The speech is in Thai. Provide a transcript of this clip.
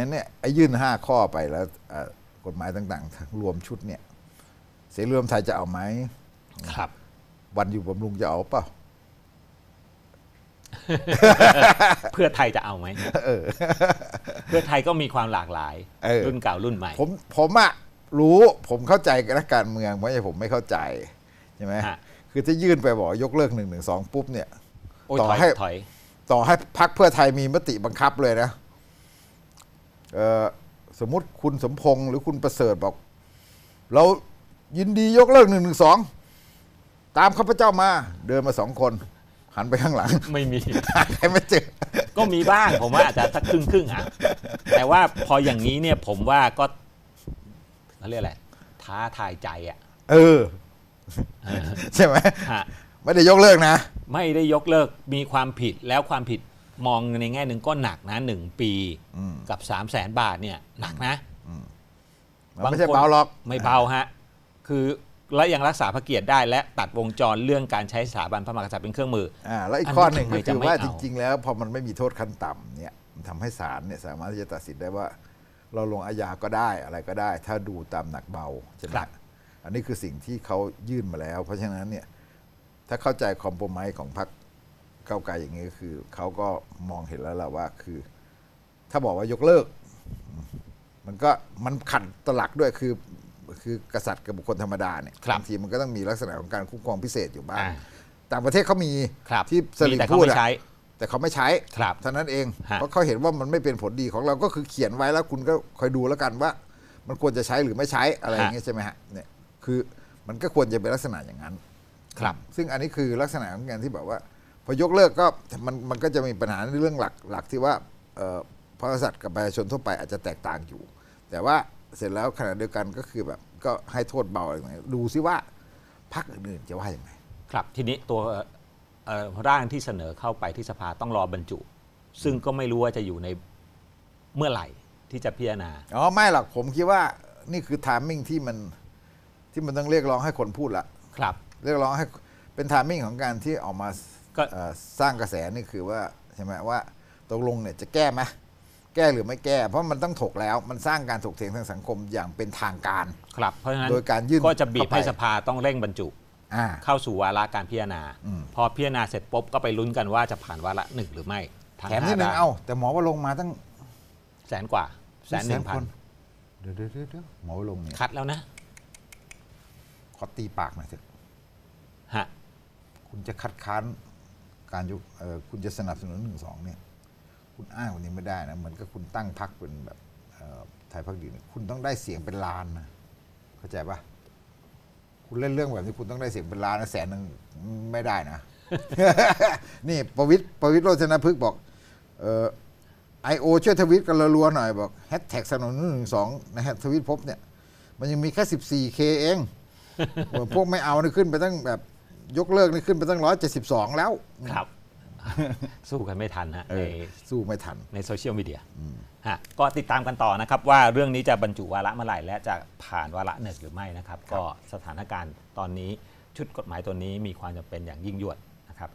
นั้นเนี่ยไอ้ยื่นห้าข้อไปแล้วเอ่อกฎหมายต่างๆทั้งรวมชุดเนี่ย เสรีรวมไทยจะเอาไหมครับ วันอยู่บำรุงจะเอาเปล่าเพื่อไทยจะเอาไหมเพื่อไทยก็มีความหลากหลายเออรุ่นเก่ารุ่นใหม่ ผมผมอะรู้ผมเข้าใจนักการเมืองไม่ใช่ผมไม่เข้าใจใช่ไหมฮะคือถ้ายื่นไปบอกยกเลิกหนึ่งหนึ่งสองปุ๊บเนี่ยโอ้ยต่อถอยให้ถอยต่อให้พักเพื่อไทยมีมติบังคับเลยนะเอ่อ สมมติคุณสมพงษ์หรือคุณประเสริฐบอก เรายินดียกเลิกหนึ่งหนึ่งสองตามข้าพเจ้ามา เดินมาสองคน หันไปข้างหลัง ไม่มีหาใครไม่เจอ ก็มีบ้างผมว่าอาจจะสักครึ่งครึ่งๆอะแต่ว่าพออย่างนี้เนี่ยผมว่าก็เขาเรียกอะไรท้าทายใจอะ เออ ใช่ไหมฮะไม่ได้ยกเลิกนะ ไม่ได้ยกเลิกมีความผิดแล้วความผิด มองในแง่หนึ่งก็หนักนะหนึ่งปีอืมกับ3 0 0แสนบาทเนี่ยหนักนะมันไม่ใช่เบาหรอกไม่เบาฮะ คือและยังรักษาพระเกียรติได้และตัดวงจรเรื่องการใช้สถาบันพระมหากษัตริย์เป็นเครื่องมืออ่าแล้วอีกอันนี้ข้อหนึ่งทำไมก็จะคือไม่ว่าเอาจริง ๆ แล้วพอมันไม่มีโทษขั้นต่ำเนี่ยมันทำให้ศาลเนี่ยสามารถที่จะตัดสินได้ว่า เราลงอาญาก็ได้อะไรก็ได้ ถ้าดูตามหนักเบาใช่ไหมครับอันนี้คือสิ่งที่เขายื่นมาแล้ว เพราะฉะนั้นเนี่ยถ้าเข้าใจคอมโพมไมของพรรคเก้าวไกลอย่างนี้ก็คือเขาก็มองเห็นแล้วล่ะว่าคือ ถ้าบอกว่ายกเลิก มันก็มันขัดตลักด้วยคือ คือกษัตริย์กับบุคคลธรรมดาเนี่ยครับบางทีมันก็ต้องมีลักษณะของการคุ้มครองพิเศษอยู่บ้างอ่าต่างประเทศเขามีครับที่สมีลิมแต่เขาพูดไม่อะใช้แต่เขาไม่ใช้ครับเท่านั้นเองฮะเพราะเขาเห็นว่ามันไม่เป็นผลดีของเราก็คือเขียนไว้แล้วคุณก็คอยดูแล้วกันว่า มันควรจะใช้หรือไม่ใช้อะไรอย่างเงี้ยใช่ไหมฮะเนี่ยคือมันก็ควรจะเป็นลักษณะอย่างนั้น ครับ ซึ่งอันนี้คือลักษณะของการที่แบบว่า พอยกเลิกก็มันมันก็จะมีปัญหาในเรื่องหลักหลักที่ว่าเอ่อพระกษัตริย์กับประชาชนทั่วไปอาจจะแตกต่างอยู่ แต่ว่าเสร็จแล้วขณะเดียวกันก็คือแบบก็ให้โทษเบาอะไรอย่างเงี้ยดูซิว่าพรรคอื่นๆจะว่าอย่างไงครับทีนี้ตัวเอ่อร่างที่เสนอเข้าไปที่สภาต้องรอบรรจุ ซึ่งก็ไม่รู้ว่าจะอยู่ในเมื่อไหร่ที่จะพิจารณาอ๋อไม่หรอกผมคิดว่านี่คือทามมิ่งที่มันที่มันต้องเรียกร้องให้คนพูดละครับ เรียกร้องให้เป็นทามมิ่งของการที่ออกมา ก็ เอ่อสร้างกระแสนี่คือว่าใช่ไหมว่าตกลงเนี่ยจะแก้ไหมแก้หรือไม่แก้ เพราะมันต้องถกแล้วมันสร้างการถกเถียงทางสังคมอย่างเป็นทางการ ครับ เพราะฉะนั้นโดยการยื่นก็จะบีบเข้าไป ให้สภาต้องเร่งบรรจุอ่า เข้าสู่วาระการพิจารณา อืม พอพิจารณาเสร็จปุ๊บก็ไปลุ้นกันว่าจะผ่านวาระหนึ่งหรือไม่ทั้งแถมนิดนึงห้าเอาแต่หมอว่าลงมาตั้งแสนกว่าแสนหนึ่งพันเดี๋ยวเดี๋ยวเดี๋ยวเดี๋ยวหมอว่าลงเนี่ยคัดแล้วนะขอตีปากหน่อยเถอะฮะคุณจะคัดค้าน การยุบเอ่อคุณจะสนับสนุนหนึ่งสองเนี่ยคุณอ้างวันนี้ไม่ได้นะเหมือนกับคุณตั้งพรรคเป็นแบบไทยพรรคดีเนี่ยคุณต้องได้เสียงเป็นล้านนะเข้าใจปะคุณเล่นเรื่องแบบนี้คุณต้องได้เสียงเป็นล้านนะแสนหนึ่งไม่ได้นะ นี่ประวิตรประวิตรโรจนพฤกษ์บอกไอโอช่วยทวิตกันรัวๆหน่อยบอกแฮชแท็กสนับสนุนหนึ่งสองนะฮะทวิตพบเนี่ย มันยังมีแค่สิบสี่เคเองพวกไม่เอานี่ขึ้นไปตั้งแบบ ยกเลิกนี่ขึ้นไปตั้งร้อยเจ็ดสิบสองแล้ว ครับ สู้กันไม่ทันฮะเอในอสู้ไม่ทัน ในโซเชียลมีเดียฮะก็ติดตามกันต่อนะครับ ว่าเรื่องนี้จะบรรจุวาระเมื่อไหร่และจะผ่านวาระหนึ่งหรือไม่นะครับ ก็สถานการณ์ตอนนี้ชุดกฎหมายตัวนี้มีความจำเป็นอย่างยิ่งยวดนะครับ